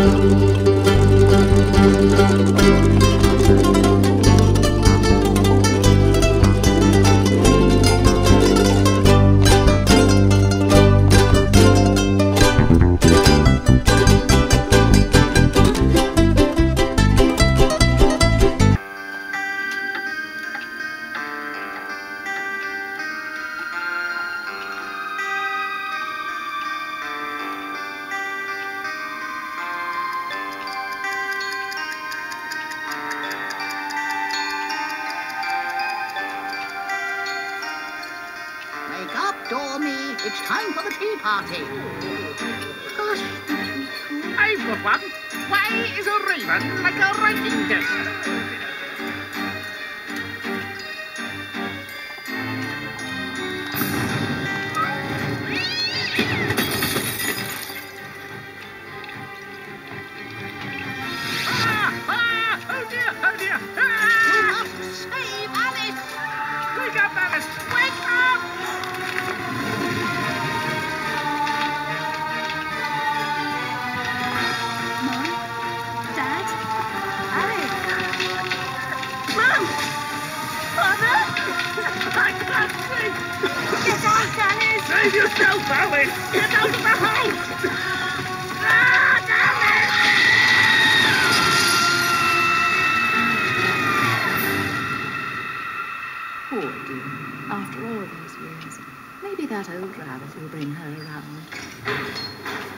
Thank you. Up, Dormy. It's time for the tea party. Gosh, I've got one. Why is a raven like a writing desk? Can't! Get out, Alice! Save yourself, Alice! Get out of the house! Ah, Alice! Poor dear. After all these years, maybe that old rabbit will bring her around.